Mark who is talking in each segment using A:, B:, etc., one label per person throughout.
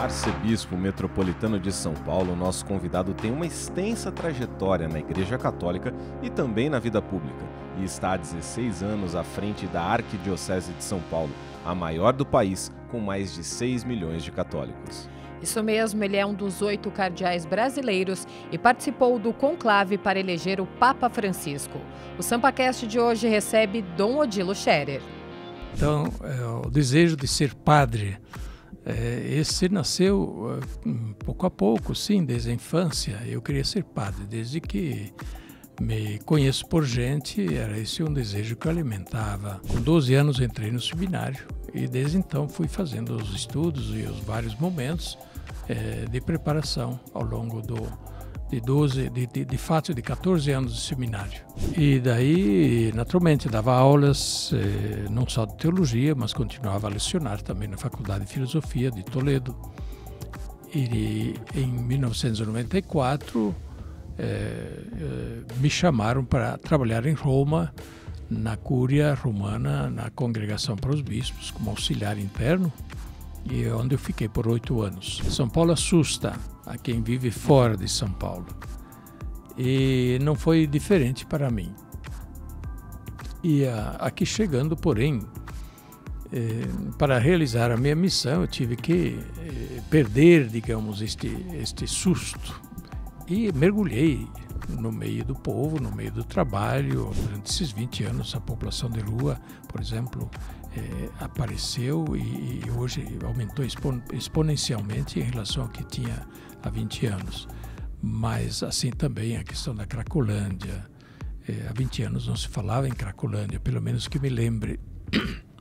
A: Arcebispo Metropolitano de São Paulo, nosso convidado tem uma extensa trajetória na Igreja Católica e também na vida pública, e está há 16 anos à frente da Arquidiocese de São Paulo, a maior do país, com mais de 6 milhões de católicos.
B: Isso mesmo, ele é um dos oito cardeais brasileiros e participou do conclave para eleger o Papa Francisco. O SampaCast de hoje recebe Dom Odilo Scherer.
C: Então, é, o desejo de ser padre esse nasceu uh, pouco a pouco, sim, desde a infância. Eu queria ser padre, desde que me conheço por gente, era esse um desejo que eu alimentava. Com 12 anos entrei no seminário e desde então fui fazendo os estudos e os vários momentos é, de preparação ao longo do, de 12, de, de, de fato de 14 anos de seminário. E daí, naturalmente, dava aulas eh, não só de teologia, mas continuava a lecionar também na Faculdade de Filosofia de Toledo. E em 1994 eh, eh, me chamaram para trabalhar em Roma, na Cúria Romana, na Congregação para os Bispos, como auxiliar interno e é onde eu fiquei por oito anos. São Paulo assusta a quem vive fora de São Paulo e não foi diferente para mim. E aqui chegando, porém, eh, para realizar a minha missão, eu tive que eh, perder, digamos, este, este susto e mergulhei no meio do povo, no meio do trabalho. Durante esses 20 anos, a população de rua, por exemplo, é, apareceu e, e, hoje aumentou expon, exponencialmente em relação ao que tinha há 20 anos. Mas assim também a questão da Cracolândia. É, há 20 anos não se falava em Cracolândia, pelo menos que me lembre.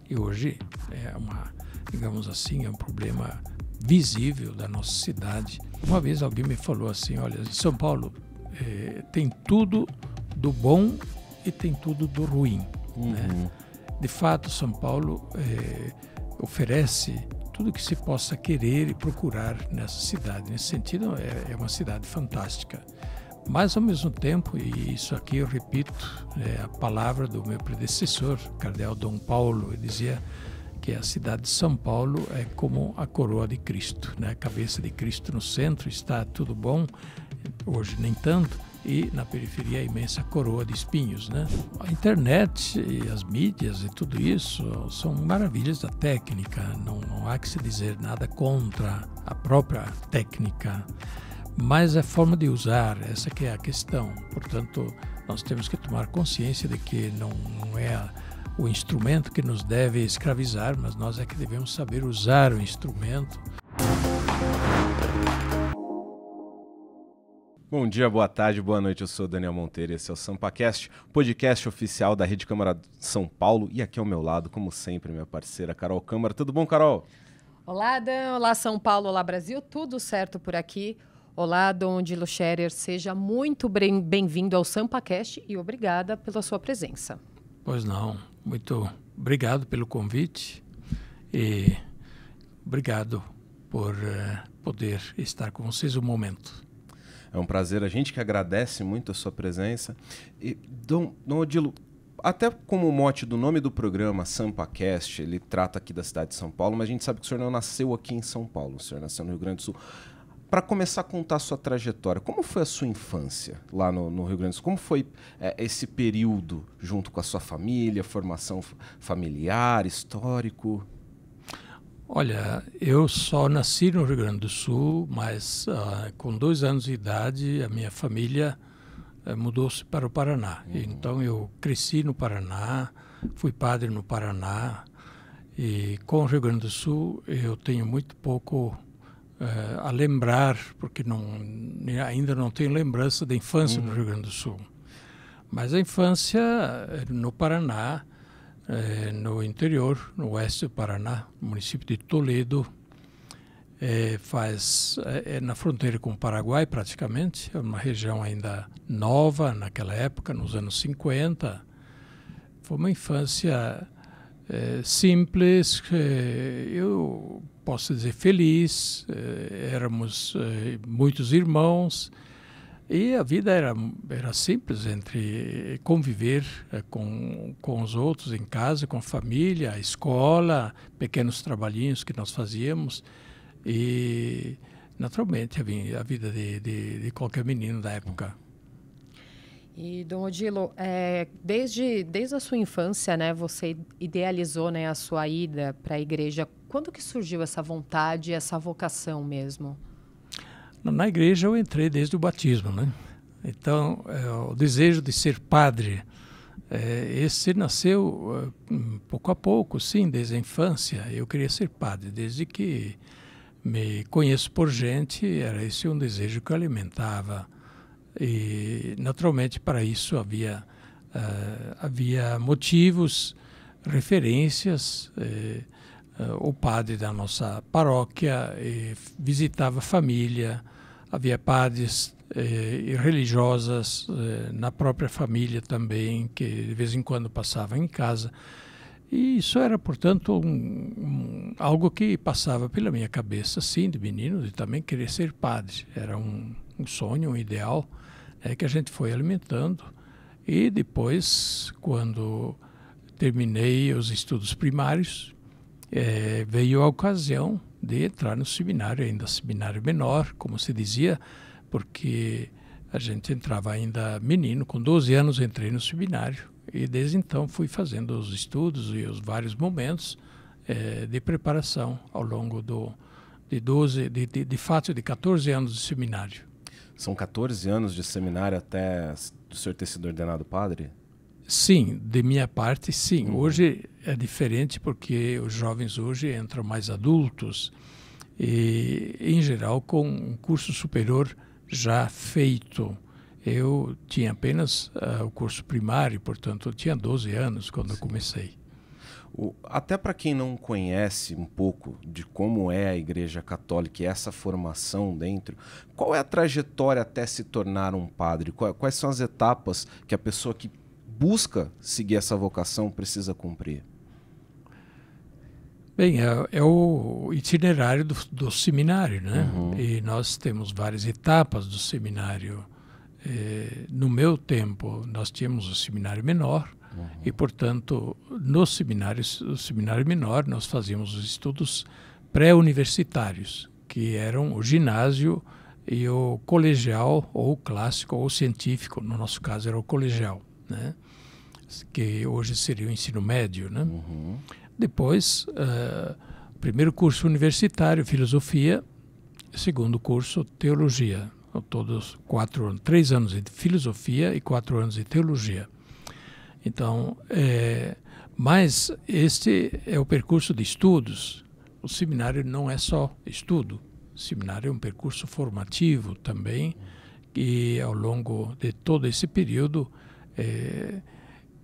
C: E hoje é uma, digamos assim, é um problema visível da nossa cidade. Uma vez alguém me falou assim, olha, São Paulo é, tem tudo do bom e tem tudo do ruim. Né? Uhum. Né? De fato, São Paulo é, oferece tudo que se possa querer e procurar nessa cidade. Nesse sentido, é, é, uma cidade fantástica. Mas, ao mesmo tempo, e isso aqui eu repito, é a palavra do meu predecessor, Cardeal Dom Paulo, ele dizia que a cidade de São Paulo é como a coroa de Cristo, né? a cabeça de Cristo no centro, está tudo bom, hoje nem tanto, e na periferia a imensa coroa de espinhos. Né? A internet e as mídias e tudo isso são maravilhas da técnica, não, não há que se dizer nada contra a própria técnica, mas a forma de usar, essa que é a questão. Portanto, nós temos que tomar consciência de que não, não é o instrumento que nos deve escravizar, mas nós é que devemos saber usar o instrumento
A: Bom dia, boa tarde, boa noite. Eu sou Daniel Monteiro, esse é o SampaCast, podcast oficial da Rede Câmara São Paulo. E aqui ao meu lado, como sempre, minha parceira Carol Câmara. Tudo bom, Carol?
B: Olá, Dan. Olá, São Paulo. Olá, Brasil. Tudo certo por aqui. Olá, Dom Dilo Scherer. Seja muito bem-vindo ao SampaCast e obrigada pela sua presença.
C: Pois não. Muito obrigado pelo convite e obrigado por uh, poder estar com vocês um momento.
A: É um prazer, a gente que agradece muito a sua presença. E, Dom, Dom Odilo, até como o mote do nome do programa, SampaCast, ele trata aqui da cidade de São Paulo, mas a gente sabe que o senhor não nasceu aqui em São Paulo, o senhor nasceu no Rio Grande do Sul. Para começar a contar a sua trajetória, como foi a sua infância lá no, no Rio Grande do Sul? Como foi é, esse período junto com a sua família, formação familiar, histórico?
C: Olha, eu só nasci no Rio Grande do Sul, mas uh, com dois anos de idade a minha família uh, mudou-se para o Paraná. Uhum. Então eu cresci no Paraná, fui padre no Paraná e com o Rio Grande do Sul eu tenho muito pouco uh, a lembrar, porque não, ainda não tenho lembrança da infância uhum. no Rio Grande do Sul. Mas a infância no Paraná é, no interior, no oeste do Paraná, município de Toledo, é, faz é, na fronteira com o Paraguai praticamente, é uma região ainda nova naquela época, nos anos 50. Foi uma infância é, simples, eu posso dizer feliz, éramos muitos irmãos, e a vida era, era simples entre conviver é, com, com os outros em casa, com a família, a escola, pequenos trabalhinhos que nós fazíamos. e naturalmente a, vida de, de, de qualquer menino da época.
B: E, Dom Odilo, é, desde, desde a sua infância, né, você idealizou né, a sua ida para a igreja. Quando que surgiu essa vontade, essa vocação mesmo?
C: Na igreja eu entrei desde o batismo, né? Então, é, o desejo de ser padre, é, esse nasceu é, pouco a pouco, sim, desde a infância. Eu queria ser padre, desde que me conheço por gente, era esse um desejo que eu alimentava e, naturalmente, para isso havia, uh, havia motivos, referências. Uh, o padre da nossa paróquia visitava família, havia padres e religiosas na própria família também, que de vez em quando passavam em casa. E isso era, portanto, um, um, algo que passava pela minha cabeça, sim, de menino, de também querer ser padre. Era um, um sonho, um ideal é, que a gente foi alimentando. E depois, quando terminei os estudos primários, é, veio a ocasião de entrar no seminário, ainda seminário menor, como se dizia, porque a gente entrava ainda menino, com 12 anos entrei no seminário e desde então fui fazendo os estudos e os vários momentos é, de preparação ao longo do, de 12, de, de, de fato de 14 anos de seminário.
A: São 14 anos de seminário até o senhor ter sido ordenado padre?
C: Sim, de minha parte, sim. Uhum. Hoje é diferente porque os jovens hoje entram mais adultos e, em geral, com um curso superior já feito. Eu tinha apenas uh, o curso primário, portanto, eu tinha 12 anos quando sim. eu comecei.
A: O, até para quem não conhece um pouco de como é a Igreja Católica e essa formação dentro, qual é a trajetória até se tornar um padre? Quais são as etapas que a pessoa que busca seguir essa vocação precisa cumprir?
C: Bem, é, é o itinerário do, do seminário, né? Uhum. E nós temos várias etapas do seminário. É, no meu tempo, nós tínhamos o seminário menor, Uhum. E, portanto, no seminário, no seminário menor, nós fazíamos os estudos pré-universitários, que eram o ginásio e o colegial, ou clássico, ou científico, no nosso caso era o colegial, né? Que hoje seria o ensino médio. Né? Uhum. Depois, uh, primeiro curso universitário, filosofia, segundo curso, teologia. Todos quatro, três anos de filosofia e quatro anos de teologia. Então, é, mas este é o percurso de estudos. O seminário não é só estudo. O seminário é um percurso formativo também, e ao longo de todo esse período é,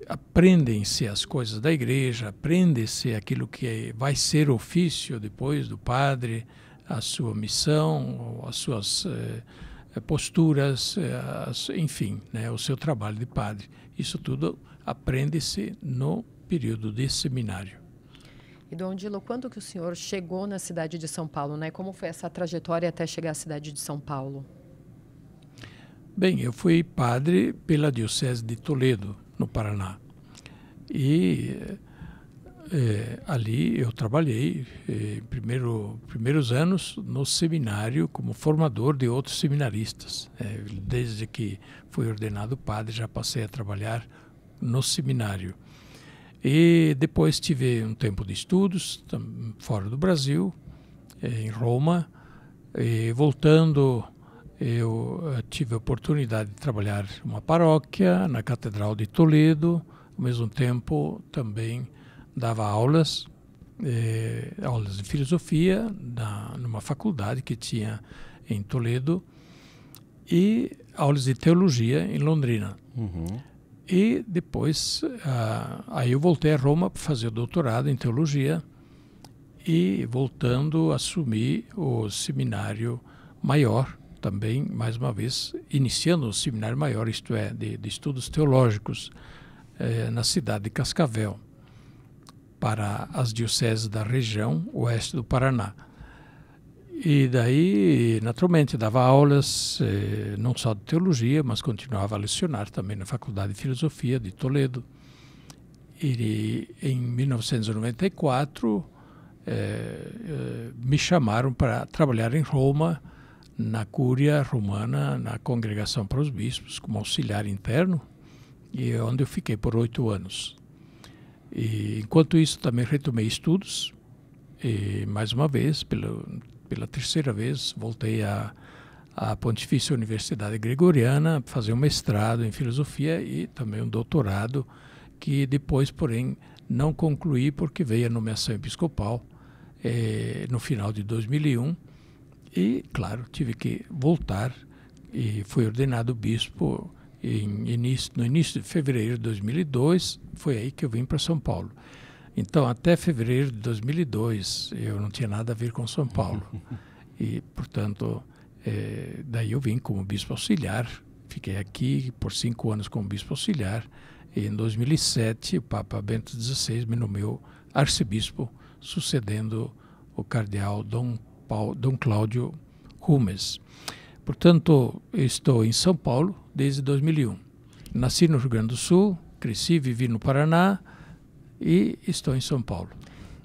C: aprendem-se as coisas da igreja, aprende-se aquilo que vai ser ofício depois do padre, a sua missão, as suas é, posturas, é, as, enfim, né, o seu trabalho de padre. Isso tudo aprende-se no período de seminário.
B: E Dom Dilo, quando que o senhor chegou na cidade de São Paulo, né? Como foi essa trajetória até chegar à cidade de São Paulo?
C: Bem, eu fui padre pela diocese de Toledo, no Paraná. E é, ali eu trabalhei é, primeiro primeiros anos no seminário como formador de outros seminaristas. É, desde que fui ordenado padre já passei a trabalhar no seminário. E depois tive um tempo de estudos fora do Brasil, em Roma. Voltando, eu eh, tive a oportunidade de trabalhar uma paróquia na Catedral de Toledo. Ao mesmo tempo, também dava aulas, eh, aulas de filosofia na, numa faculdade que tinha em Toledo e aulas de teologia em Londrina. Uhum. E depois, uh, aí eu voltei a Roma para fazer o doutorado em teologia e voltando assumi o seminário maior também, mais uma vez, iniciando o seminário maior, isto é, de, de estudos teológicos eh, na cidade de Cascavel, para as dioceses da região oeste do Paraná. E daí, naturalmente, dava aulas eh, não só de teologia, mas continuava a lecionar também na Faculdade de Filosofia de Toledo. E em 1994 é, me chamaram para trabalhar em Roma, na Cúria Romana, na Congregação para os Bispos, como auxiliar interno, e é onde eu fiquei por oito anos. E, enquanto isso, também retomei estudos, e mais uma vez, pela, pela terceira vez, voltei a a Pontifícia Universidade Gregoriana, fazer um mestrado em filosofia e também um doutorado, que depois, porém, não concluí porque veio a nomeação episcopal eh, no final de 2001 e, claro, tive que voltar e fui ordenado bispo em início, no início de fevereiro de 2002, foi aí que eu vim para São Paulo. Então, até fevereiro de 2002, eu não tinha nada a ver com São Paulo. E, portanto, é, daí eu vim como bispo auxiliar, fiquei aqui por cinco anos como bispo auxiliar. E em 2007, o Papa Bento XVI me nomeou arcebispo, sucedendo o cardeal Dom, Paulo, Dom Cláudio Rumes. Portanto, estou em São Paulo desde 2001. Nasci no Rio Grande do Sul, cresci, vivi no Paraná e estou em São Paulo.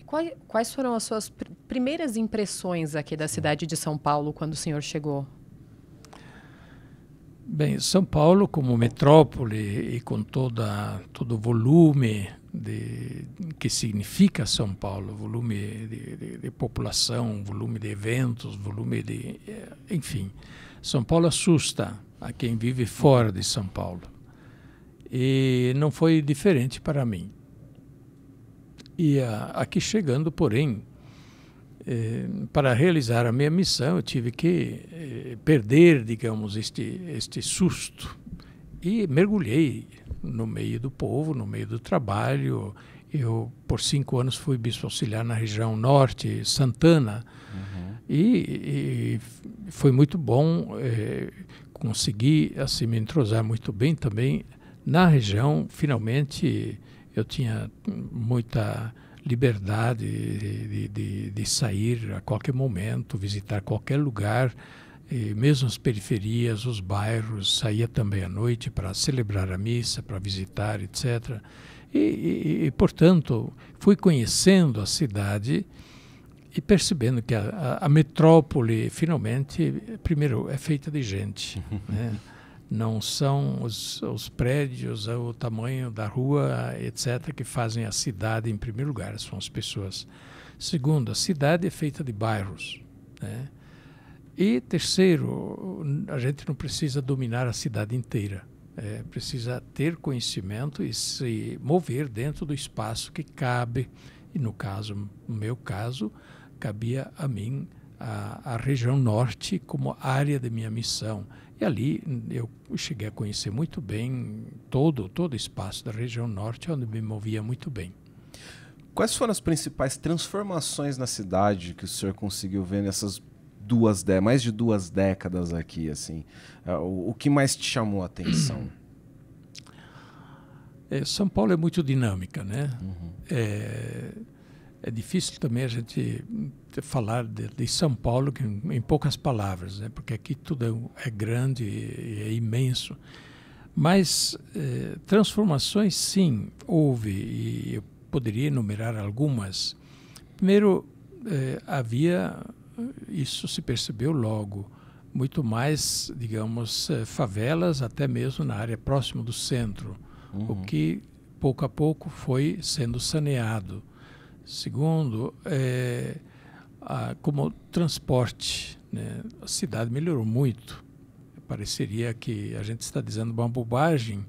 B: Quais, quais foram as suas pr primeiras impressões aqui da cidade de São Paulo quando o senhor chegou?
C: Bem, São Paulo como metrópole e com toda todo o volume de, que significa São Paulo, volume de, de, de, população, volume de eventos, volume de, eh, enfim, São Paulo assusta a quem vive fora de São Paulo e não foi diferente para mim. E aqui chegando, porém, eh, para realizar a minha missão, eu tive que eh, perder, digamos, este, este susto. E mergulhei no meio do povo, no meio do trabalho. Eu, por cinco anos, fui bispo auxiliar na região norte, Santana. Uhum. E, e, foi muito bom. Eh, consegui assim, me entrosar muito bem também na região. Finalmente eu tinha muita liberdade de, de, de, sair a qualquer momento, visitar qualquer lugar, e mesmo as periferias, os bairros, saía também à noite para celebrar a missa, para visitar, etc. E, e, e, portanto, fui conhecendo a cidade e percebendo que a, a, a metrópole, finalmente, primeiro, é feita de gente. né? não são os, os, prédios, o tamanho da rua, etc., que fazem a cidade em primeiro lugar, são as pessoas. Segundo, a cidade é feita de bairros. Né? E terceiro, a gente não precisa dominar a cidade inteira. É, precisa ter conhecimento e se mover dentro do espaço que cabe. E no caso, no meu caso, cabia a mim a, a região norte como área de minha missão e ali eu cheguei a conhecer muito bem todo, todo o espaço da região norte, onde me movia muito bem.
A: Quais foram as principais transformações na cidade que o senhor conseguiu ver nessas duas mais de duas décadas aqui, assim? É, o, o que mais te chamou a atenção?
C: É, São Paulo é muito dinâmica, né? Uhum. É, é difícil também a gente falar de, de São Paulo em, em, poucas palavras, né? porque aqui tudo é, é grande e é imenso. Mas eh, transformações, sim, houve, e eu poderia enumerar algumas. Primeiro, eh, havia, isso se percebeu logo, muito mais, digamos, eh, favelas, até mesmo na área próxima do centro, uhum. o que pouco a pouco foi sendo saneado. Segundo, é, a, como transporte, né, a cidade melhorou muito. Pareceria que a gente está dizendo uma bobagem,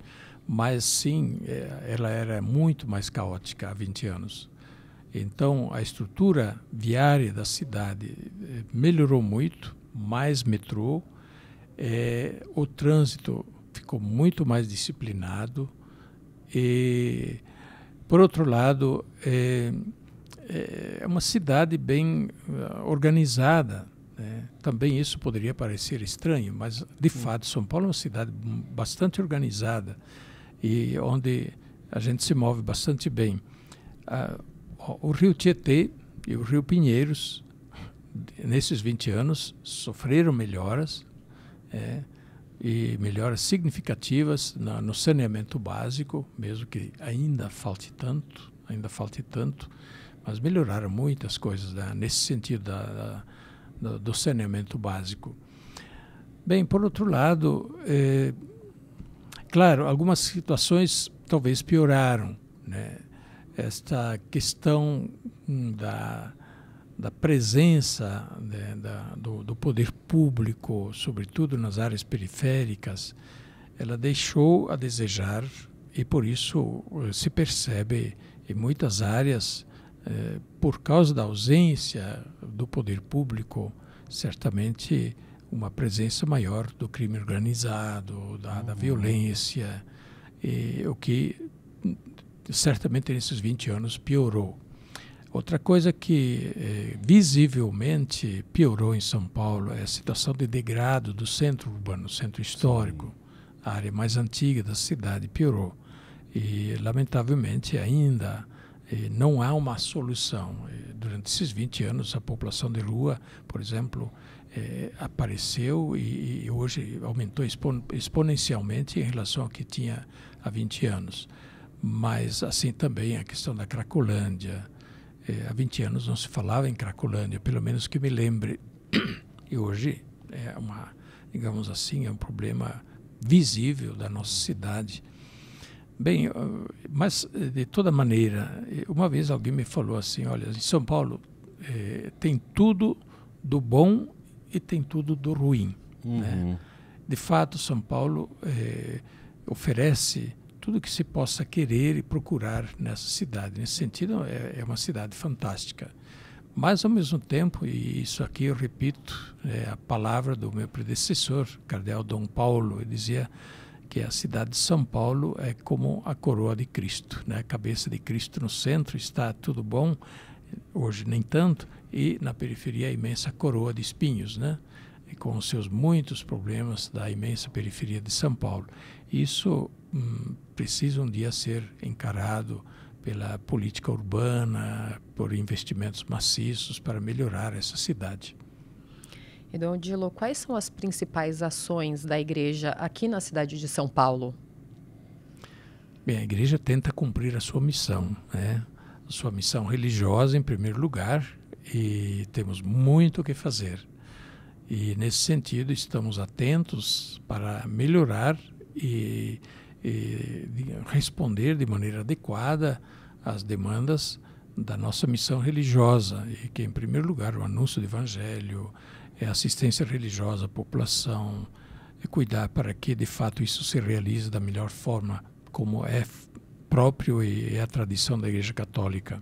C: mas sim, é, ela era muito mais caótica há 20 anos. Então, a estrutura viária da cidade é, melhorou muito, mais metrô, é, o trânsito ficou muito mais disciplinado e, por outro lado, é, é uma cidade bem organizada. Né? Também isso poderia parecer estranho, mas de fato São Paulo é uma cidade bastante organizada e onde a gente se move bastante bem. Uh, o Rio Tietê e o Rio Pinheiros, nesses 20 anos, sofreram melhoras. É, e melhoras significativas na, no saneamento básico, mesmo que ainda falte tanto, ainda falte tanto, mas melhoraram muitas coisas né, nesse sentido da, da, do saneamento básico. Bem, por outro lado, é, claro, algumas situações talvez pioraram. Né? Esta questão hum, da, da presença né, da, do, do, poder público, sobretudo nas áreas periféricas, ela deixou a desejar e por isso se percebe em muitas áreas, eh, por causa da ausência do poder público, certamente uma presença maior do crime organizado, da, da uhum. violência, e, o que certamente nesses 20 anos piorou. Outra coisa que eh, visivelmente piorou em São Paulo é a situação de degrado do centro urbano, centro histórico. Sim. A área mais antiga da cidade piorou. E, lamentavelmente, ainda eh, não há uma solução. Eh, durante esses 20 anos, a população de rua, por exemplo, eh, apareceu e, e, hoje aumentou expon exponencialmente em relação ao que tinha há 20 anos. Mas, assim também, a questão da Cracolândia. há 20 anos não se falava em Cracolândia, pelo menos que me lembre. E hoje é uma, digamos assim, é um problema visível da nossa cidade Bem, mas de toda maneira, uma vez alguém me falou assim: olha, em São Paulo é, tem tudo do bom e tem tudo do ruim. Né? Uhum. Né? De fato, São Paulo é, oferece tudo que se possa querer e procurar nessa cidade. Nesse sentido, é, é, uma cidade fantástica. Mas, ao mesmo tempo, e isso aqui eu repito, é a palavra do meu predecessor, Cardeal Dom Paulo, ele dizia que a cidade de São Paulo é como a coroa de Cristo, né? A cabeça de Cristo no centro está tudo bom, hoje nem tanto, e na periferia a imensa coroa de espinhos, né? E com os seus muitos problemas da imensa periferia de São Paulo. Isso hum, precisa um dia ser encarado pela política urbana, por investimentos maciços para melhorar essa cidade.
B: E Dom Dilo, quais são as principais ações da igreja aqui na cidade de São Paulo?
C: Bem, a igreja tenta cumprir a sua missão, né? A sua missão religiosa em primeiro lugar, e temos muito o que fazer. E nesse sentido estamos atentos para melhorar e, e responder de maneira adequada às demandas da nossa missão religiosa, e que em primeiro lugar o anúncio do evangelho, é assistência religiosa à população, é cuidar para que de fato isso se realize da melhor forma, como é próprio e é a tradição da Igreja Católica.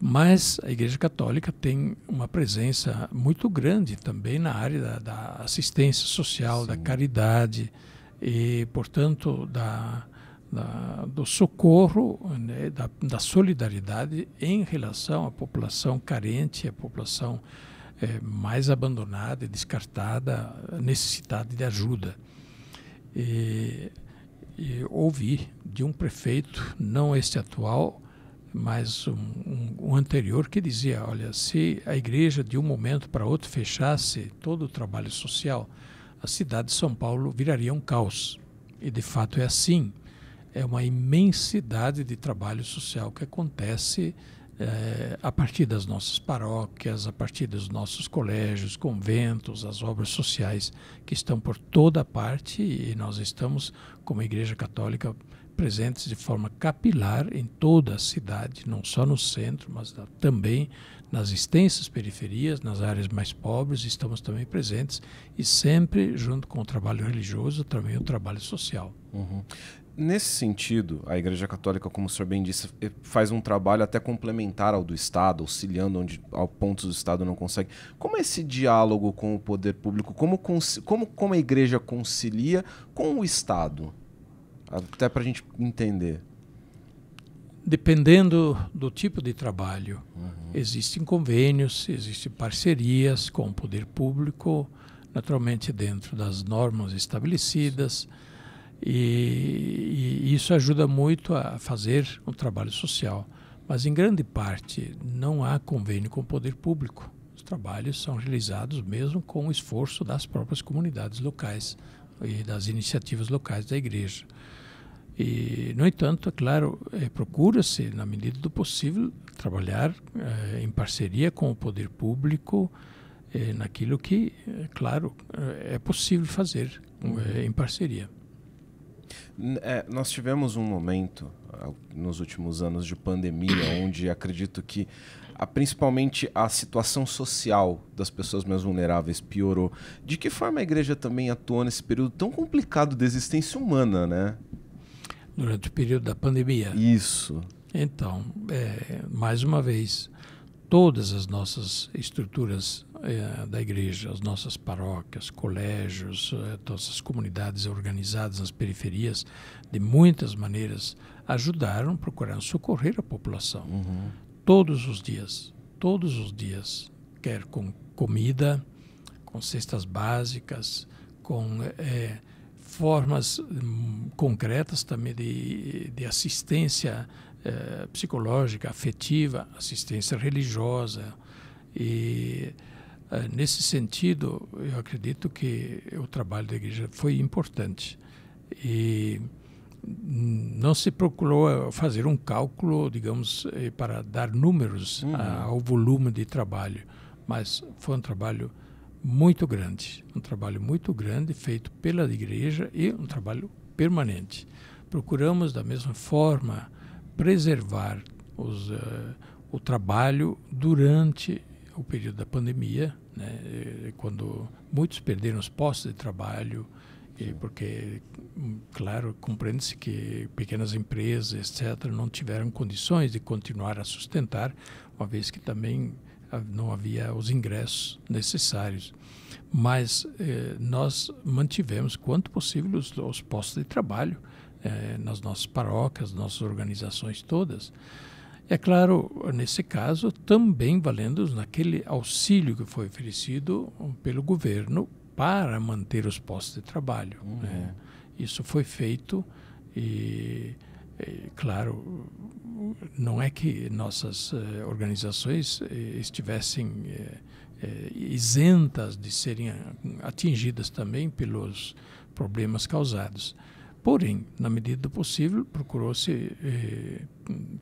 C: Mas a Igreja Católica tem uma presença muito grande também na área da, da assistência social, Sim. da caridade e, portanto, da, da, do socorro, né, da, da solidariedade em relação à população carente, à população é, mais abandonada descartada, necessitada de ajuda. E, e ouvi de um prefeito, não este atual, mas um, um, um, anterior, que dizia: olha, se a igreja de um momento para outro fechasse todo o trabalho social, a cidade de São Paulo viraria um caos. E de fato é assim. É uma imensidade de trabalho social que acontece é, a partir das nossas paróquias, a partir dos nossos colégios, conventos, as obras sociais que estão por toda parte e nós estamos, como Igreja Católica, presentes de forma capilar em toda a cidade, não só no centro, mas também nas extensas periferias, nas áreas mais pobres, estamos também presentes e sempre, junto com o trabalho religioso, também o trabalho social.
A: Uhum. Nesse sentido, a Igreja Católica, como o senhor bem disse, eh, faz um trabalho até complementar ao do Estado, auxiliando onde ao pontos do Estado não consegue. Como é esse diálogo com o poder público? Como, como, como a Igreja concilia com o Estado? Até para a gente entender.
C: Dependendo do tipo de trabalho, uhum. existem convênios, existem parcerias com o poder público, naturalmente dentro das normas estabelecidas e, e, isso ajuda muito a fazer um trabalho social. Mas, em grande parte, não há convênio com o poder público. Os trabalhos são realizados mesmo com o esforço das próprias comunidades locais e das iniciativas locais da igreja. E, no entanto, é claro, é, procura-se, na medida do possível, trabalhar é, em parceria com o poder público é, naquilo que, é claro, é possível fazer uhum. em parceria.
A: nós tivemos um momento nos últimos anos de pandemia onde acredito que a, principalmente a situação social das pessoas mais vulneráveis piorou. De que forma a igreja também atuou nesse período tão complicado de existência humana, né?
C: Durante o período da pandemia.
A: Isso.
C: Então, é, mais uma vez, todas as nossas estruturas é, da igreja, as nossas paróquias, colégios, é, todas as comunidades organizadas nas periferias, de muitas maneiras, ajudaram, procuraram socorrer a população. Uhum todos os dias, todos os dias, quer com comida, com cestas básicas, com é, formas hum, concretas também de, de assistência é, psicológica, afetiva, assistência religiosa. E é, nesse sentido, eu acredito que o trabalho da igreja foi importante. E não se procurou fazer um cálculo, digamos, eh, para dar números uhum. ao volume de trabalho, mas foi um trabalho muito grande, um trabalho muito grande feito pela igreja e um trabalho permanente. Procuramos da mesma forma preservar os, uh, o trabalho durante o período da pandemia, né, eh, quando muitos perderam os postos de trabalho, e porque, claro, compreende-se que pequenas empresas, etc., não tiveram condições de continuar a sustentar, uma vez que também não havia os ingressos necessários. Mas eh, nós mantivemos, quanto possível, os, os postos de trabalho eh, nas nossas paróquias, nossas organizações todas. É claro, nesse caso, também valendo naquele auxílio que foi oferecido pelo governo para manter os postos de trabalho. Uhum. Né? Isso foi feito e, claro, não é que nossas eh, organizações eh, estivessem eh, isentas de serem atingidas também pelos problemas causados. Porém, na medida do possível, procurou-se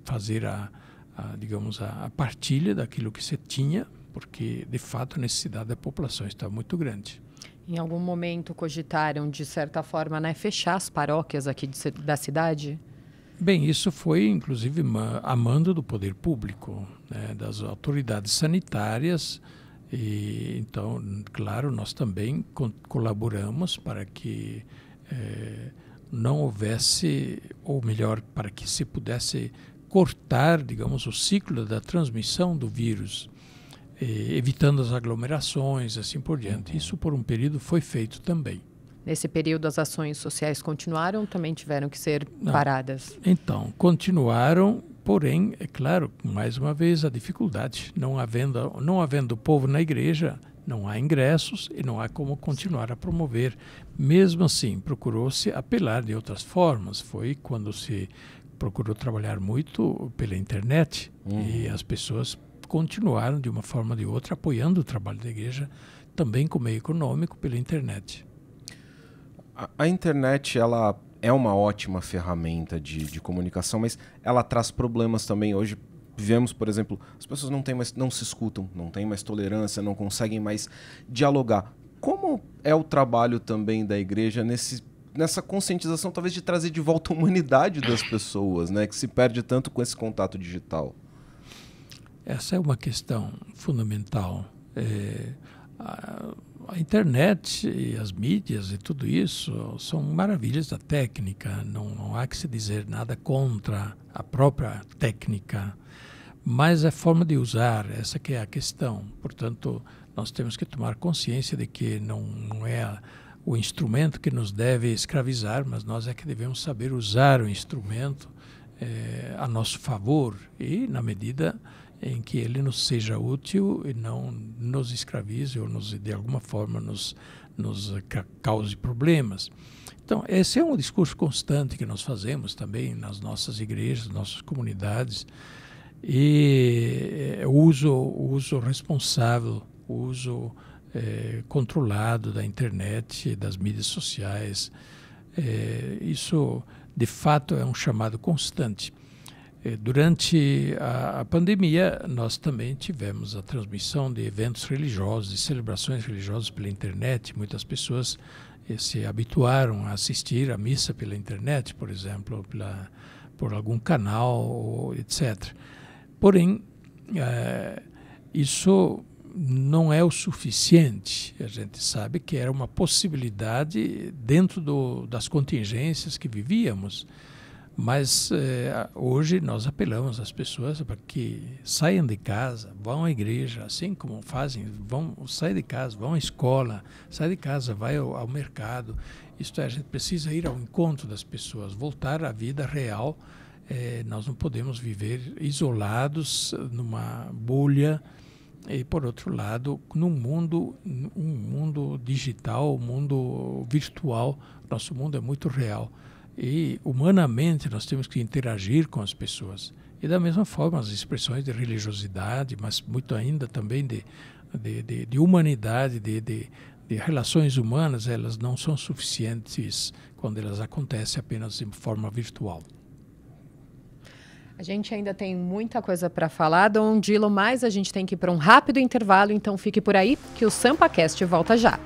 C: fazer a, a, digamos, a, a partilha daquilo que se tinha, porque de fato a necessidade da população está muito grande.
B: Em algum momento cogitaram, de certa forma, né, fechar as paróquias aqui de, da cidade?
C: Bem, isso foi inclusive a mando do poder público, né, das autoridades sanitárias. E então, claro, nós também co colaboramos para que eh, não houvesse, ou melhor, para que se pudesse cortar, digamos, o ciclo da transmissão do vírus evitando as aglomerações, assim por diante. Isso por um período foi feito também.
B: Nesse período, as ações sociais continuaram ou também tiveram que ser Não. paradas?
C: Então, continuaram, porém, é claro, mais uma vez, a dificuldade. Não havendo, não havendo povo na igreja, não há ingressos e não há como continuar a promover. Mesmo assim, procurou-se apelar de outras formas. Foi quando se procurou trabalhar muito pela internet uhum. e as pessoas continuaram, de uma forma ou de outra, apoiando o trabalho da igreja, também com meio econômico, pela internet.
A: A, a internet, ela é uma ótima ferramenta de, de comunicação, mas ela traz problemas também. Hoje vivemos, por exemplo, as pessoas não, têm mais, não se escutam, não têm mais tolerância, não conseguem mais dialogar. Como é o trabalho também da igreja nesse, nessa conscientização, talvez, de trazer de volta a humanidade das pessoas, né? Que se perde tanto com esse contato digital.
C: Essa é uma questão fundamental. É, a, a, internet e as mídias e tudo isso são maravilhas da técnica, não, não há que se dizer nada contra a própria técnica, mas a forma de usar, essa que é a questão. Portanto, nós temos que tomar consciência de que não, não é o instrumento que nos deve escravizar, mas nós é que devemos saber usar o instrumento é, a nosso favor e, na medida em que ele nos seja útil e não nos escravize ou nos, de alguma forma nos, nos cause problemas. Então, esse é um discurso constante que nós fazemos também nas nossas igrejas, nossas comunidades. E o uso, o uso responsável, o uso é, controlado da internet, das mídias sociais, É, isso, de fato, é um chamado constante. É, durante a, a, pandemia, nós também tivemos a transmissão de eventos religiosos, de celebrações religiosas pela internet. Muitas pessoas eh, se habituaram a assistir a missa pela internet, por exemplo, pela, por algum canal, etc. Porém, é, isso não é o suficiente. A gente sabe que era uma possibilidade dentro do, das contingências que vivíamos. Mas eh, hoje nós apelamos às pessoas para que saiam de casa, vão à igreja, assim como fazem, vão sair de casa, vão à escola, sair de casa, vai ao, ao mercado. Isto é, a gente precisa ir ao encontro das pessoas, voltar à vida real. Eh, nós não podemos viver isolados numa bolha e por outro lado, num mundo, um mundo digital, um mundo virtual, nosso mundo é muito real e humanamente nós temos que interagir com as pessoas. E da mesma forma as expressões de religiosidade, mas muito ainda também de, de, de, de humanidade, de, de, de relações humanas, elas não são suficientes quando elas acontecem apenas de forma virtual.
B: A gente ainda tem muita coisa para falar, Dom Dilo, mas a gente tem que ir para um rápido intervalo, então fique por aí que o SampaCast volta já.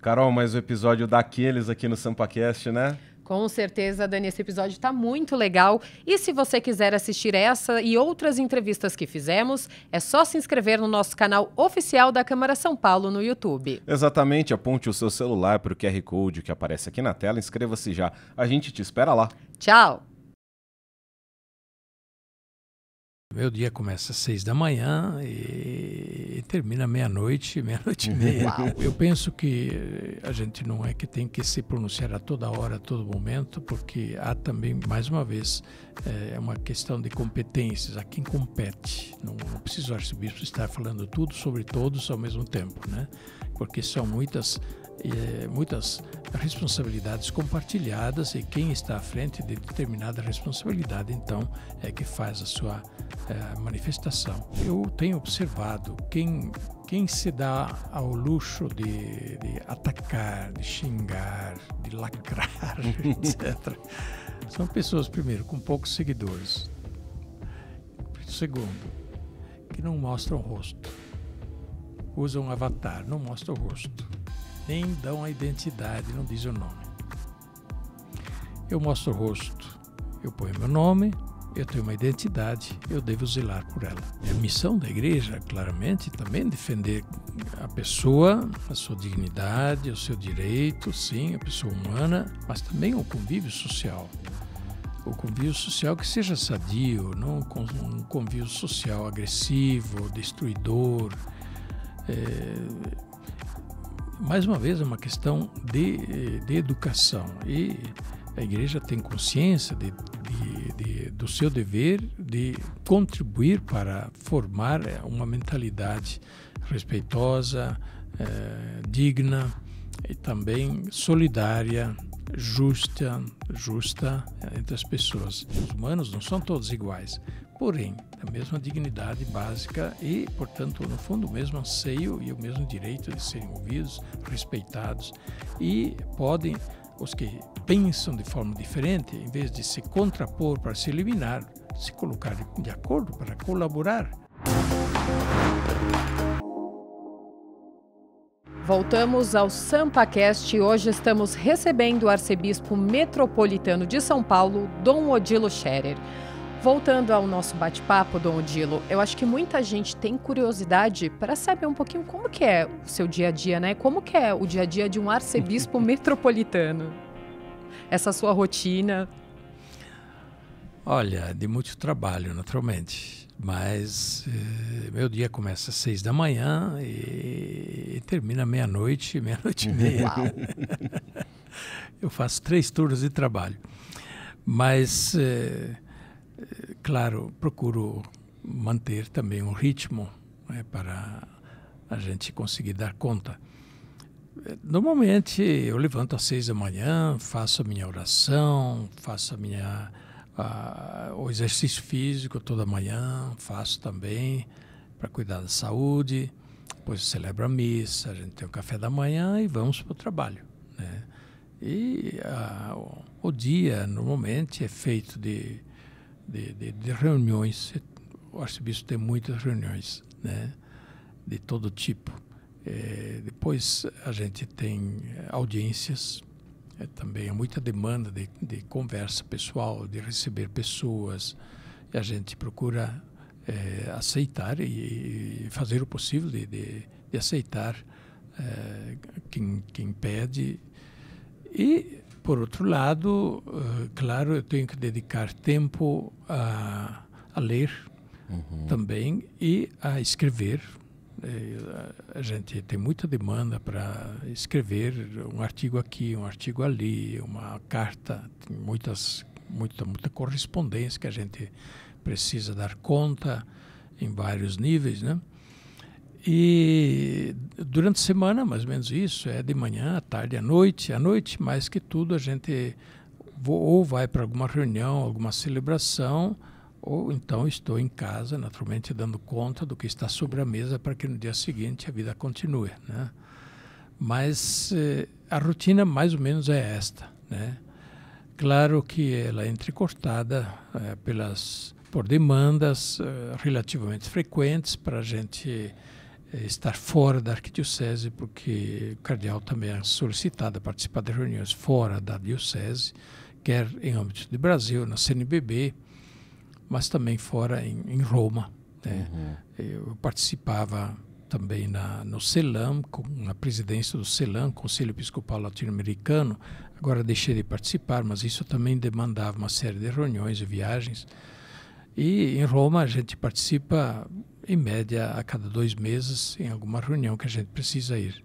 A: Carol, mais um episódio daqueles aqui no SampaCast, né?
B: Com certeza, Dani, esse episódio está muito legal. E se você quiser assistir essa e outras entrevistas que fizemos, é só se inscrever no nosso canal oficial da Câmara São Paulo no YouTube.
A: Exatamente, aponte o seu celular para o QR Code que aparece aqui na tela, inscreva-se já. A gente te espera lá.
B: Tchau!
C: Meu dia começa às seis da manhã e termina meia-noite, meia-noite e meia. Eu penso que a gente não é que tem que se pronunciar a toda hora, a todo momento, porque há também, mais uma vez, é uma questão de competências, a quem compete. Não, não precisa o arcebispo estar falando tudo sobre todos ao mesmo tempo, né? Porque são muitas é, muitas responsabilidades compartilhadas e quem está à frente de determinada responsabilidade então é que faz a sua é, manifestação. Eu tenho observado quem quem se dá ao luxo de, de atacar, de xingar, de lacrar, etc. São pessoas primeiro com poucos seguidores, segundo que não mostram o rosto, usam um avatar, não mostram o rosto nem dão a identidade, não dizem o nome. Eu mostro o rosto, eu ponho meu nome, eu tenho uma identidade, eu devo zelar por ela. A missão da igreja, claramente, também é defender a pessoa, a sua dignidade, o seu direito, sim, a pessoa humana, mas também o convívio social. O convívio social que seja sadio, não um convívio social agressivo, destruidor. É, mais uma vez, é uma questão de, de educação. E a igreja tem consciência de, de, de, do seu dever de contribuir para formar uma mentalidade respeitosa, eh, digna e também solidária, justa, justa entre as pessoas. Os humanos não são todos iguais, porém, a mesma dignidade básica e, portanto, no fundo, o mesmo anseio e o mesmo direito de serem ouvidos, respeitados e podem, os que pensam de forma diferente, em vez de se contrapor para se eliminar, se colocar de acordo para colaborar.
B: Voltamos ao SampaCast hoje estamos recebendo o arcebispo metropolitano de São Paulo, Dom Odilo Scherer. Voltando ao nosso bate-papo, Dom Odilo, eu acho que muita gente tem curiosidade para saber um pouquinho como que é o seu dia a dia, né? Como que é o dia a dia de um arcebispo metropolitano? Essa sua rotina?
C: Olha, de muito trabalho, naturalmente. Mas eh, meu dia começa às seis da manhã e, e termina meia-noite, meia-noite e meia. eu faço três turnos de trabalho. Mas... Eh, claro, procuro manter também um ritmo né, para a gente conseguir dar conta. Normalmente eu levanto às seis da manhã, faço a minha oração, faço a minha o exercício físico toda manhã, faço também para cuidar da saúde. depois celebra a missa, a gente tem o café da manhã e vamos para o trabalho. Né? E a, o, o, dia normalmente é feito de, de, de, de, reuniões. O arcebispo tem muitas reuniões, né? de todo tipo. É, depois a gente tem audiências, é, também há muita demanda de, de conversa pessoal, de receber pessoas, e a gente procura é, aceitar e, e, fazer o possível de, de, de aceitar é, quem, quem pede. E, por outro lado, uh, claro, eu tenho que dedicar tempo a, a ler uhum. também e a escrever. É, a gente tem muita demanda para escrever um artigo aqui, um artigo ali, uma carta, tem muitas, muita, muita correspondência que a gente precisa dar conta em vários níveis, né? E durante a semana, mais ou menos isso, é de manhã, à tarde, à noite. À noite, mais que tudo, a gente ou vai para alguma reunião, alguma celebração, ou então estou em casa, naturalmente, dando conta do que está sobre a mesa para que no dia seguinte a vida continue, né? Mas eh, a rotina mais ou menos é esta, né? Claro que ela é entrecortada eh, pelas por demandas uh, relativamente frequentes para a gente estar fora da arquidiocese, porque o cardeal também é solicitado a participar de reuniões fora da diocese, quer em âmbito de Brasil, na CNBB, mas também fora em, em Roma. Né? Uhum. Eu participava também na, no CELAM, com a presidência do CELAM, Conselho Episcopal Latino-Americano. Agora deixei de participar, mas isso também demandava uma série de reuniões e viagens. E em Roma a gente participa, em média, a cada dois meses, em alguma reunião que a gente precisa ir.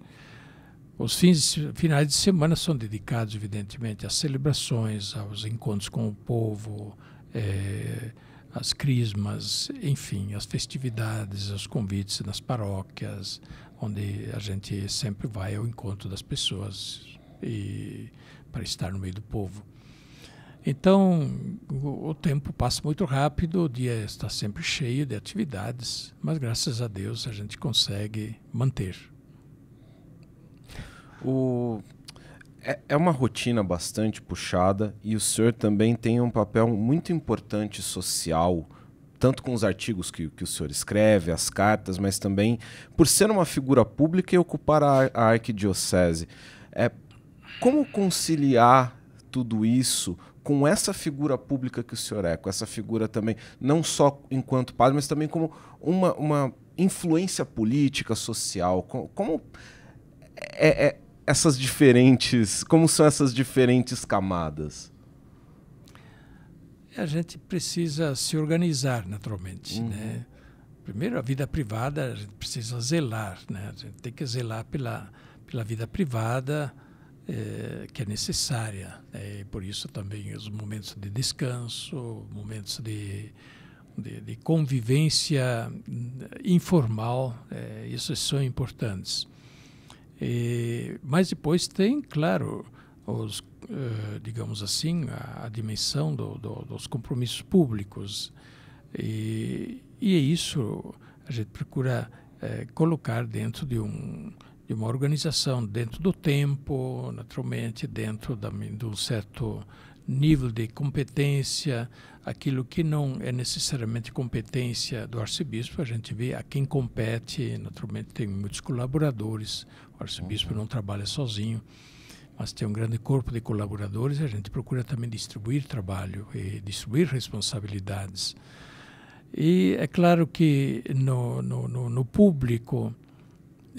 C: Os fins, finais de semana são dedicados, evidentemente, às celebrações, aos encontros com o povo, é, às crismas, enfim, às festividades, aos convites nas paróquias, onde a gente sempre vai ao encontro das pessoas e para estar no meio do povo. Então, o, o, tempo passa muito rápido, o dia está sempre cheio de atividades, mas graças a Deus a gente consegue manter.
A: O, é, é uma rotina bastante puxada e o senhor também tem um papel muito importante social, tanto com os artigos que, que o senhor escreve, as cartas, mas também por ser uma figura pública e ocupar a, a arquidiocese. É, como conciliar tudo isso com essa figura pública que o senhor é, com essa figura também, não só enquanto padre, mas também como uma, uma influência política, social? Como, como é, é, essas diferentes. Como são essas diferentes camadas?
C: A gente precisa se organizar naturalmente, uhum. né? Primeiro, a vida privada, a gente precisa zelar, né? A gente tem que zelar pela, pela vida privada, é, que é necessária. Né? E por isso também os momentos de descanso, momentos de, de, de convivência informal, é, isso são importantes. E, mas depois tem, claro, os, digamos assim, a, a dimensão do, do, dos compromissos públicos. E, e é isso a gente procura colocar dentro de um de uma organização dentro do tempo, naturalmente, dentro da, de um certo nível de competência, aquilo que não é necessariamente competência do arcebispo, a gente vê a quem compete, naturalmente tem muitos colaboradores, o arcebispo não trabalha sozinho, mas tem um grande corpo de colaboradores e a gente procura também distribuir trabalho e distribuir responsabilidades. E é claro que no, no, no, no público,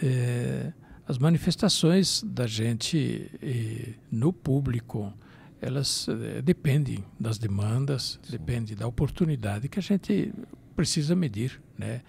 C: é, as manifestações da gente e, no público, elas é, dependem das demandas, Sim. depende da oportunidade que a gente precisa medir, né?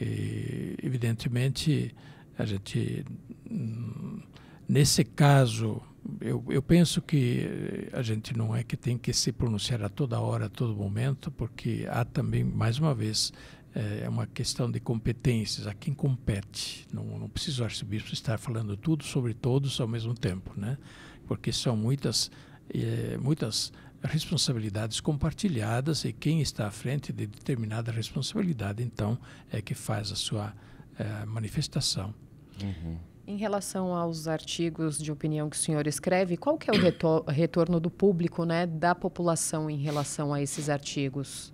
C: E, evidentemente, a gente, hum, nesse caso, eu, eu penso que a gente não é que tem que se pronunciar a toda hora, a todo momento, porque há também, mais uma vez, é, é uma questão de competências, a quem compete. Não, não precisa o arcebispo estar falando tudo sobre todos ao mesmo tempo, né? porque são muitas, é, muitas responsabilidades compartilhadas e quem está à frente de determinada responsabilidade, então, é que faz a sua é, manifestação.
B: Uhum. Em relação aos artigos de opinião que o senhor escreve, qual que é o retor retorno do público, né, da população em relação a esses artigos?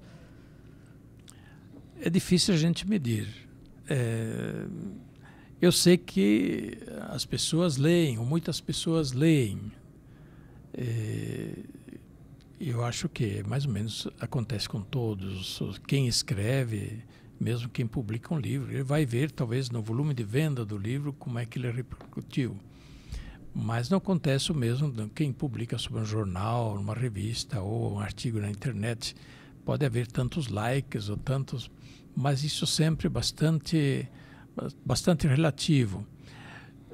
C: É difícil a gente medir. É, eu sei que as pessoas leem, ou muitas pessoas leem. É, eu acho que mais ou menos acontece com todos. Quem escreve mesmo quem publica um livro. Ele vai ver, talvez, no volume de venda do livro, como é que ele repercutiu. Mas não acontece o mesmo quem publica sobre um jornal, uma revista ou um artigo na internet. Pode haver tantos likes ou tantos, mas isso sempre bastante, bastante relativo.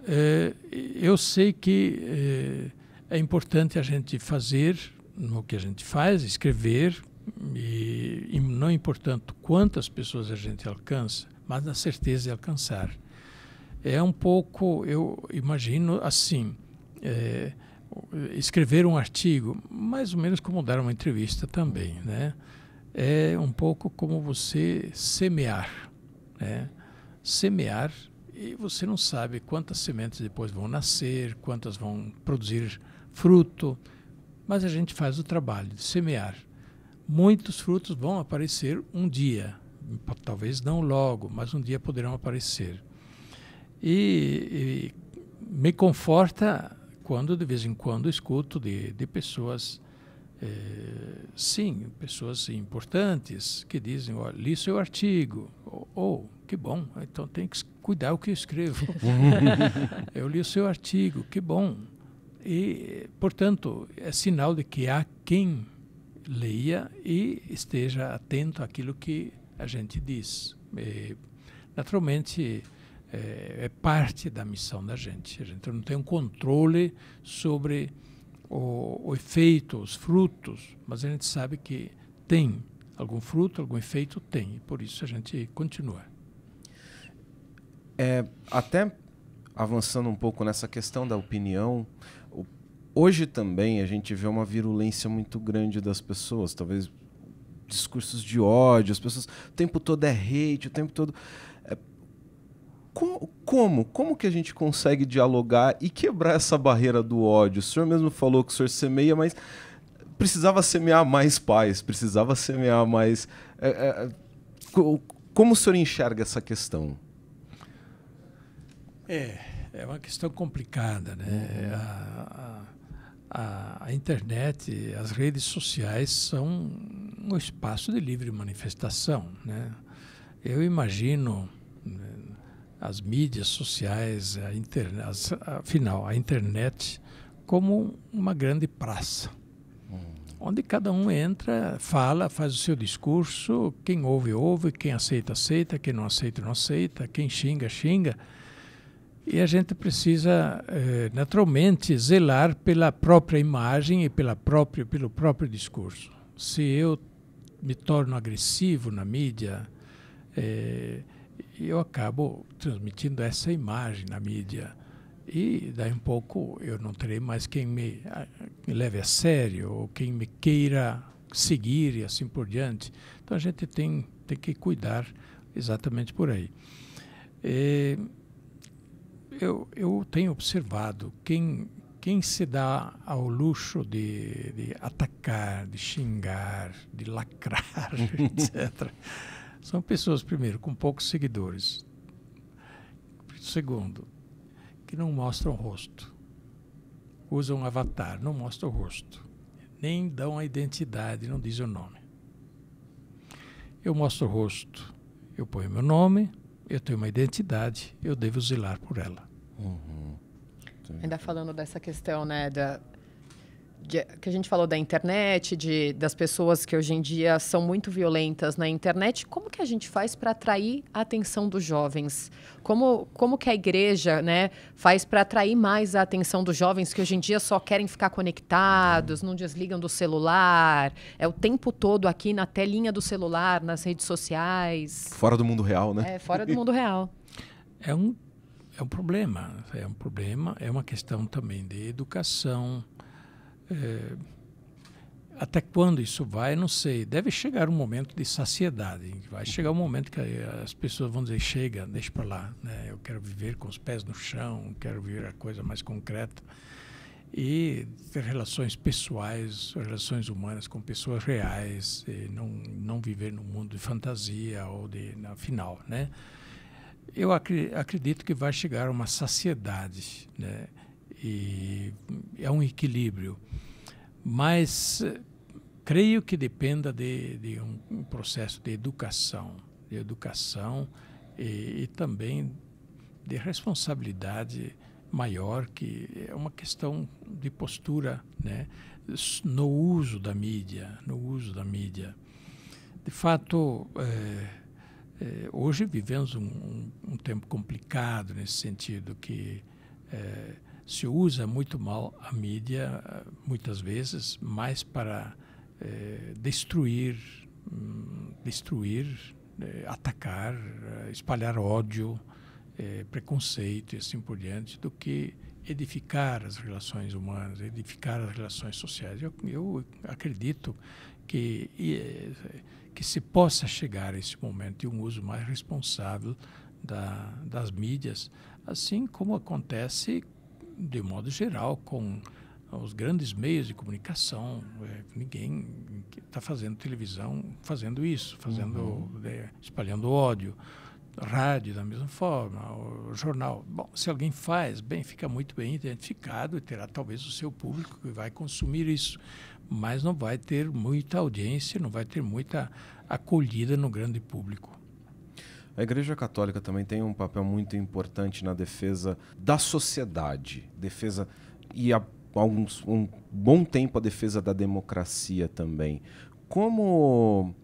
C: É, eu sei que é, é importante a gente fazer no que a gente faz, escrever, e, e não importando quantas pessoas a gente alcança, mas na certeza de alcançar. É um pouco, eu imagino assim, é, escrever um artigo, mais ou menos como dar uma entrevista também, né? É um pouco como você semear, né? Semear e você não sabe quantas sementes depois vão nascer, quantas vão produzir fruto, mas a gente faz o trabalho de semear muitos frutos vão aparecer um dia. Talvez não logo, mas um dia poderão aparecer. E, e me conforta quando de vez em quando escuto de, de pessoas, eh, sim, pessoas importantes que dizem, olha, li seu artigo, ou oh, que bom, então tem que cuidar o que eu escrevo. eu li o seu artigo, que bom. E, portanto, é sinal de que há quem leia e esteja atento àquilo que a gente diz. E, naturalmente, é, é, parte da missão da gente. A gente não tem um controle sobre o, o efeito, os frutos, mas a gente sabe que tem algum fruto, algum efeito, tem. E por isso a gente continua.
A: É, até avançando um pouco nessa questão da opinião, Hoje também a gente vê uma virulência muito grande das pessoas, talvez discursos de ódio, as pessoas o tempo todo é hate, o tempo todo como, como, como que a gente consegue dialogar e quebrar essa barreira do ódio? O senhor mesmo falou que o senhor semeia, mas precisava semear mais paz, precisava semear mais. É, é, como o senhor enxerga essa questão?
C: É, é uma questão complicada, né? A, a a, a, internet, as redes sociais são um espaço de livre manifestação. Né? Eu imagino né, as mídias sociais, a internet, as, afinal, a internet como uma grande praça, hum. onde cada um entra, fala, faz o seu discurso, quem ouve, ouve, quem aceita, aceita, quem não aceita, não aceita, quem xinga, xinga. E a gente precisa, eh, naturalmente, zelar pela própria imagem e pela própria, pelo próprio discurso. Se eu me torno agressivo na mídia, eh, eu acabo transmitindo essa imagem na mídia. E daí um pouco eu não terei mais quem me, me leve a sério ou quem me queira seguir e assim por diante. Então a gente tem, tem que cuidar exatamente por aí. Eh, eu, eu tenho observado quem, quem se dá ao luxo de, de atacar, de xingar, de lacrar, etc., são pessoas, primeiro, com poucos seguidores. Segundo, que não mostram o rosto. Usam avatar, não mostram o rosto. Nem dão a identidade, não dizem o nome. Eu mostro o rosto. Eu ponho meu nome, eu tenho uma identidade, eu devo zelar por ela. Uhum.
B: Ainda falando dessa questão, né, da, de, que a gente falou da internet, de, das pessoas que hoje em dia são muito violentas na internet, como que a gente faz para atrair a atenção dos jovens? Como, como que a igreja né, faz para atrair mais a atenção dos jovens que hoje em dia só querem ficar conectados, não desligam do celular, é o tempo todo aqui na telinha do celular, nas redes sociais?
A: Fora do mundo real, né?
B: É, fora do mundo real.
C: É um é um problema, é um problema, é uma questão também de educação. É, até quando isso vai, não sei. Deve chegar um momento de saciedade. Vai chegar um momento que as pessoas vão dizer: chega, deixa para lá. Né? Eu quero viver com os pés no chão, quero viver a coisa mais concreta. E ter relações pessoais, relações humanas com pessoas reais, não, não viver no mundo de fantasia ou de. Na final, né? Eu acredito que vai chegar uma saciedade, né? E é um equilíbrio mas creio que dependa de, de um, um, processo de educação, de educação e, e, também de responsabilidade maior, que é uma questão de postura, né, no uso da mídia, no uso da mídia. De fato, é, é, hoje vivemos um, um, um, tempo complicado nesse sentido que é, se usa muito mal a mídia, muitas vezes, mais para eh, destruir, hum, destruir, eh, atacar, eh, espalhar ódio, preconceito e assim por diante, do que edificar as relações humanas, edificar as relações sociais. Eu, eu acredito que, que se possa chegar a esse momento de um uso mais responsável da, das mídias, assim como acontece de modo geral, com os grandes meios de comunicação. É, ninguém está fazendo televisão fazendo isso, fazendo uhum. é, espalhando ódio. Rádio da mesma forma, o jornal. Bom, se alguém faz, bem, fica muito bem identificado e terá talvez o seu público que vai consumir isso, mas não vai ter muita audiência, não vai ter muita acolhida no grande público.
A: A Igreja Católica também tem um papel muito importante na defesa da sociedade, defesa e há alguns, um bom tempo a defesa da democracia também. Como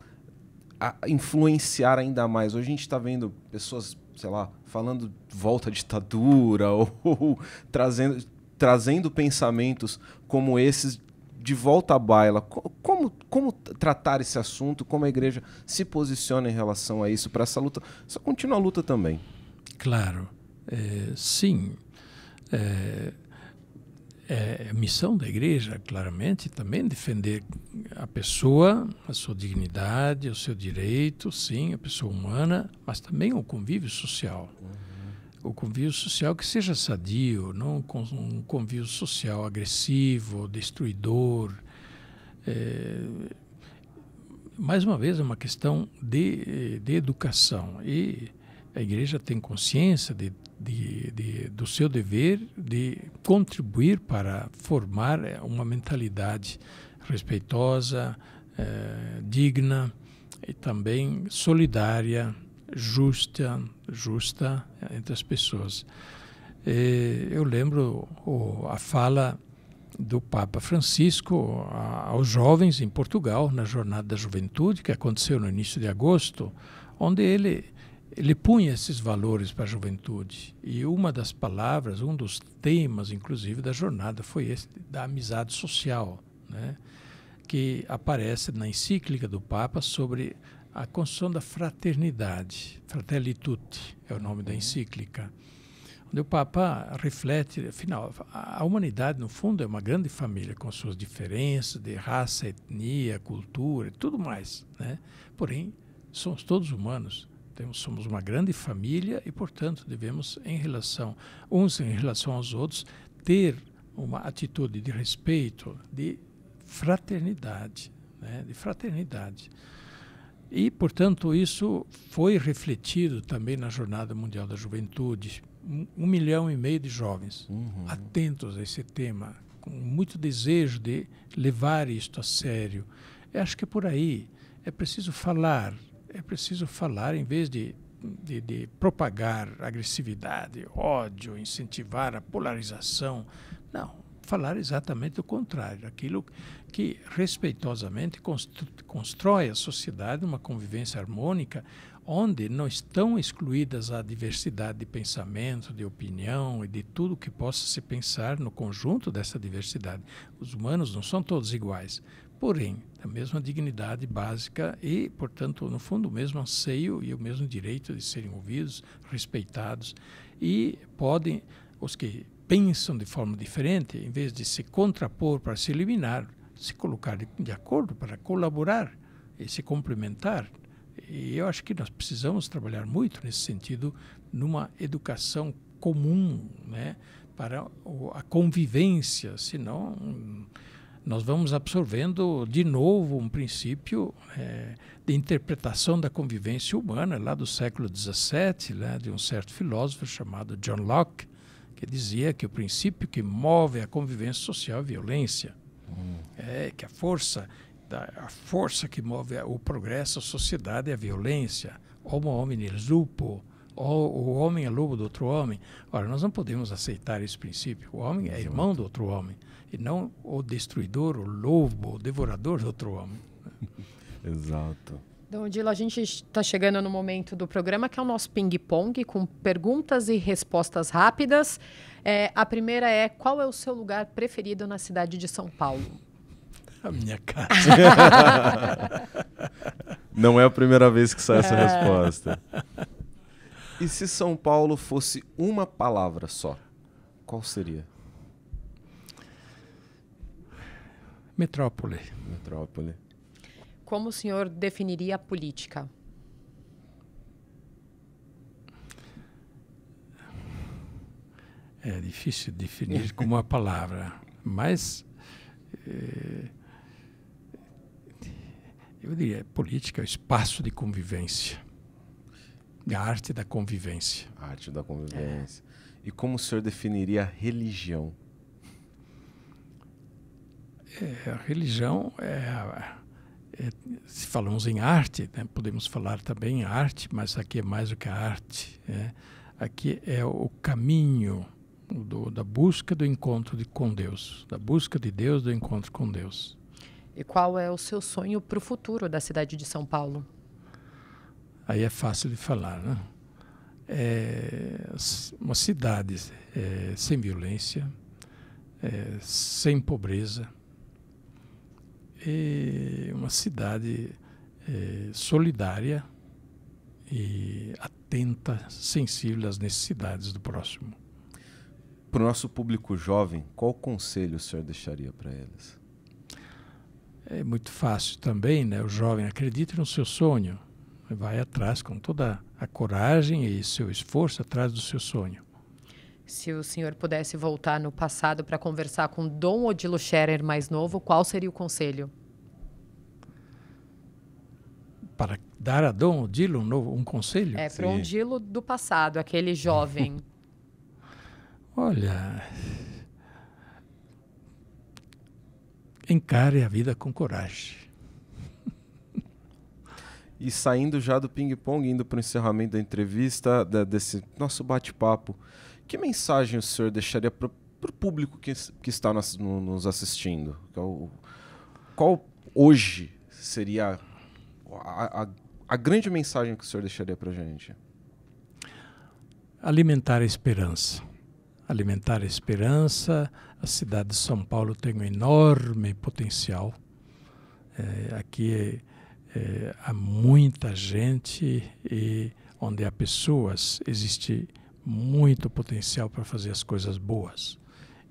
A: influenciar ainda mais? Hoje a gente está vendo pessoas, sei lá, falando volta à ditadura ou, ou trazendo, trazendo pensamentos como esses de volta à baila. Como, como tratar esse assunto? Como a igreja se posiciona em relação a isso, para essa luta? Só continua a luta também.
C: Claro. É, sim. É, é, a missão da igreja, claramente, também defender a pessoa, a sua dignidade, o seu direito, sim, a pessoa humana, mas também o convívio social. Uhum o convívio social que seja sadio, não um convívio social agressivo, destruidor. É, mais uma vez, é uma questão de, de educação. E a igreja tem consciência de, de, de, do seu dever de contribuir para formar uma mentalidade respeitosa, é, digna e também solidária, justa, justa entre as pessoas. E eu lembro o, a fala do Papa Francisco a, aos jovens em Portugal, na Jornada da Juventude, que aconteceu no início de agosto, onde ele, ele punha esses valores para a juventude. E uma das palavras, um dos temas, inclusive, da jornada foi esse da amizade social, né? que aparece na encíclica do Papa sobre a construção da fraternidade, Fratelli Tutti é o nome da encíclica, onde o Papa reflete, afinal, a humanidade, no fundo, é uma grande família, com suas diferenças de raça, etnia, cultura e tudo mais. Né? Porém, somos todos humanos, temos, somos uma grande família e, portanto, devemos, em relação, uns em relação aos outros, ter uma atitude de respeito, de fraternidade, né? de fraternidade. E, portanto, isso foi refletido também na Jornada Mundial da Juventude. Um, milhão e meio de jovens uhum. atentos a esse tema, com muito desejo de levar isto a sério. Eu acho que é por aí. É preciso falar, é preciso falar em vez de, de, de propagar agressividade, ódio, incentivar a polarização. Não, falar exatamente o contrário, aquilo que respeitosamente constrói a sociedade uma convivência harmônica onde não estão excluídas a diversidade de pensamento, de opinião e de tudo que possa se pensar no conjunto dessa diversidade. Os humanos não são todos iguais, porém, a mesma dignidade básica e, portanto, no fundo, o mesmo anseio e o mesmo direito de serem ouvidos, respeitados e podem os que pensam de forma diferente, em vez de se contrapor para se eliminar, se colocar de, de acordo para colaborar e se complementar. E eu acho que nós precisamos trabalhar muito nesse sentido, numa educação comum, né, para a convivência, senão nós vamos absorvendo de novo um princípio é, de interpretação da convivência humana lá do século XVII, né, de um certo filósofo chamado John Locke, que dizia que o princípio que move a convivência social é a violência. Hum. É que a força, da, a força que move o progresso da sociedade é a violência. Homo hominis lupo, o homem é lobo do outro homem. Ora, nós não podemos aceitar esse princípio. O homem é irmão do outro homem e não o destruidor, o lobo, o devorador do outro homem.
A: Exato.
B: Então, Dilo, a gente está chegando no momento do programa que é o nosso ping-pong, com perguntas e respostas rápidas. É, a primeira é: qual é o seu lugar preferido na cidade de São Paulo?
C: A minha casa.
A: Não é a primeira vez que sai essa é. resposta. E se São Paulo fosse uma palavra só, qual seria?
C: Metrópole.
A: Metrópole.
B: Como o senhor definiria a política?
C: É difícil definir com uma palavra, mas é, eu diria política é o espaço de convivência, a arte da convivência.
A: A arte da convivência. É. E como o senhor definiria a religião?
C: É, a religião é, é, se falamos em arte, né, podemos falar também em arte, mas aqui é mais do que a arte. É. Aqui é o caminho do, da busca do encontro de, com Deus, da busca de Deus, do encontro com Deus.
B: E qual é o seu sonho para o futuro da cidade de São Paulo?
C: Aí é fácil de falar, né? É uma cidade é, sem violência, é, sem pobreza, é uma cidade é, solidária e atenta, sensível às necessidades do próximo.
A: Para o nosso público jovem, qual conselho o senhor deixaria para eles?
C: É muito fácil também, né? O jovem acredite no seu sonho, vai atrás com toda a coragem e seu esforço atrás do seu sonho.
B: Se o senhor pudesse voltar no passado para conversar com Dom Odilo Scherer mais novo, qual seria o conselho?
C: Para dar a Dom Odilo um, novo, um conselho?
B: É, para o Odilo do passado, aquele jovem.
C: Olha, encare a vida com coragem.
A: E saindo já do ping-pong, indo para o encerramento da entrevista, da, desse nosso bate-papo, que mensagem o senhor deixaria para o público que, que está nos, nos assistindo? Qual, qual, hoje seria a, a, a, grande mensagem que o senhor deixaria para a gente?
C: Alimentar a esperança. Alimentar a esperança. A cidade de São Paulo tem um enorme potencial. É, aqui é, é, há muita gente e onde há pessoas existe muito potencial para fazer as coisas boas.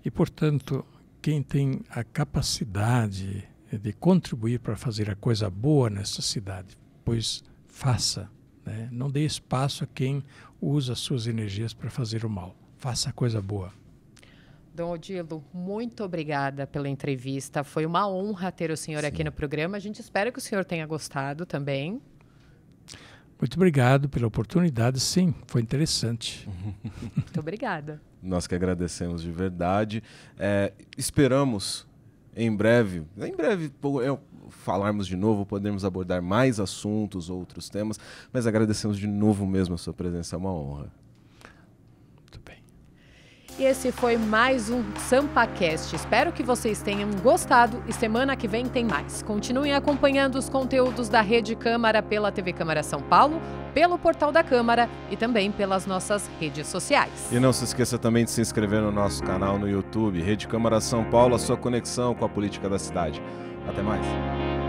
C: E, portanto, quem tem a capacidade de contribuir para fazer a coisa boa nessa cidade, pois faça. Né? Não dê espaço a quem usa suas energias para fazer o mal. Faça a coisa boa.
B: Dom Odilo, muito obrigada pela entrevista. Foi uma honra ter o senhor Sim. aqui no programa. A gente espera que o senhor tenha gostado também.
C: Muito obrigado pela oportunidade, sim, foi interessante.
B: Muito obrigada.
A: Nós que agradecemos de verdade. É, esperamos em breve, em breve, falarmos de novo, podemos abordar mais assuntos, outros temas, mas agradecemos de novo mesmo a sua presença, é uma honra.
B: E esse foi mais um SampaCast. Espero que vocês tenham gostado e semana que vem tem mais. Continuem acompanhando os conteúdos da Rede Câmara pela TV Câmara São Paulo, pelo portal da Câmara e também pelas nossas redes sociais.
A: E não se esqueça também de se inscrever no nosso canal no YouTube, Rede Câmara São Paulo, a sua conexão com a política da cidade. Até mais.